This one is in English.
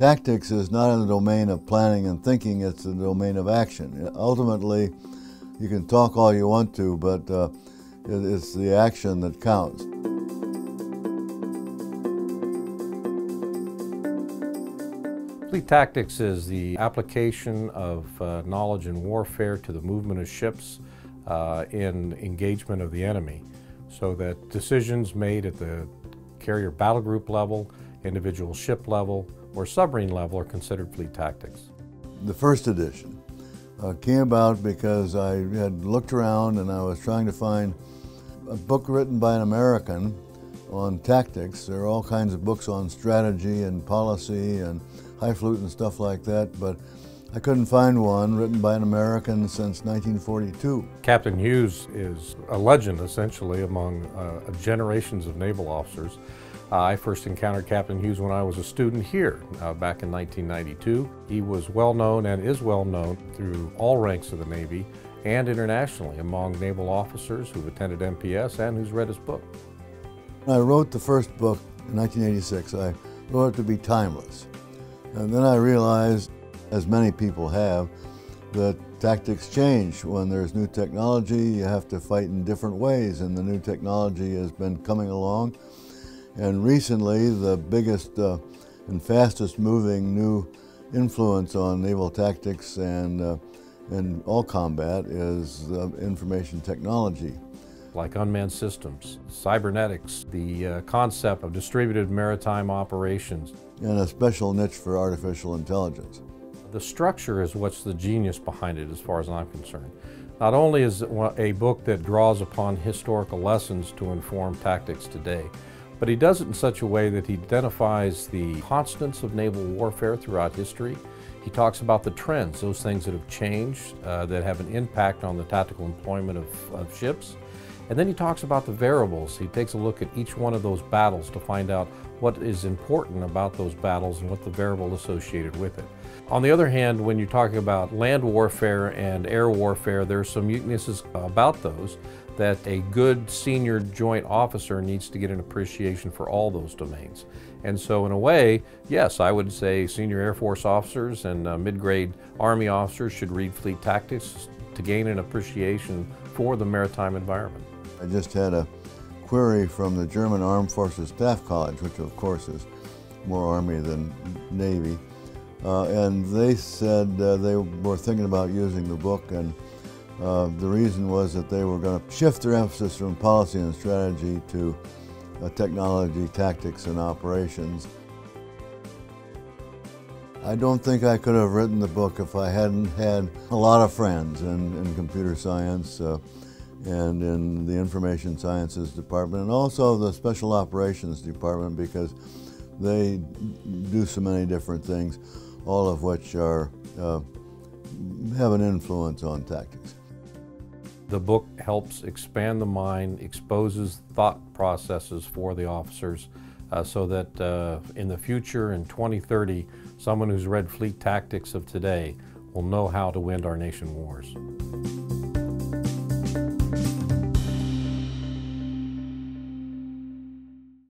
Tactics is not in the domain of planning and thinking, it's the domain of action. Ultimately, you can talk all you want to, but uh, it's the action that counts. Fleet tactics is the application of uh, knowledge in warfare to the movement of ships uh, in engagement of the enemy so that decisions made at the carrier battle group level, individual ship level, or submarine level are considered fleet tactics. The first edition uh, came about because I had looked around and I was trying to find a book written by an American on tactics. There are all kinds of books on strategy and policy and highfalutin stuff like that, but I couldn't find one written by an American since 1942. Captain Hughes is a legend, essentially, among uh, generations of naval officers. Uh, I first encountered Captain Hughes when I was a student here uh, back in 1992. He was well known and is well known through all ranks of the Navy and internationally among naval officers who've attended NPS and who's read his book. I wrote the first book in 1986, I wrote it to be timeless. And then I realized, as many people have, that tactics change. When there's new technology, you have to fight in different ways, and the new technology has been coming along. And recently, the biggest uh, and fastest moving new influence on naval tactics and, uh, and all combat is uh, information technology like unmanned systems, cybernetics, the uh, concept of distributed maritime operations. And a special niche for artificial intelligence. The structure is what's the genius behind it as far as I'm concerned. Not only is it a book that draws upon historical lessons to inform tactics today, but he does it in such a way that he identifies the constants of naval warfare throughout history. He talks about the trends, those things that have changed, uh, that have an impact on the tactical employment of, of ships. And then he talks about the variables. He takes a look at each one of those battles to find out what is important about those battles and what the variable associated with it. On the other hand, when you're talking about land warfare and air warfare, there are some weaknesses about those that a good senior joint officer needs to get an appreciation for all those domains. And so in a way, yes, I would say senior Air Force officers and uh, mid-grade Army officers should read Fleet Tactics to gain an appreciation for the maritime environment. I just had a query from the German Armed Forces Staff College, which of course is more Army than Navy. Uh, and they said uh, they were thinking about using the book and uh, the reason was that they were going to shift their emphasis from policy and strategy to uh, technology, tactics, and operations. I don't think I could have written the book if I hadn't had a lot of friends in, in computer science. And in the Information Sciences Department and also the Special Operations Department because they do so many different things, all of which are, uh, have an influence on tactics. The book helps expand the mind, exposes thought processes for the officers uh, so that uh, in the future, in 2030, someone who's read Fleet Tactics of today will know how to win our nation wars.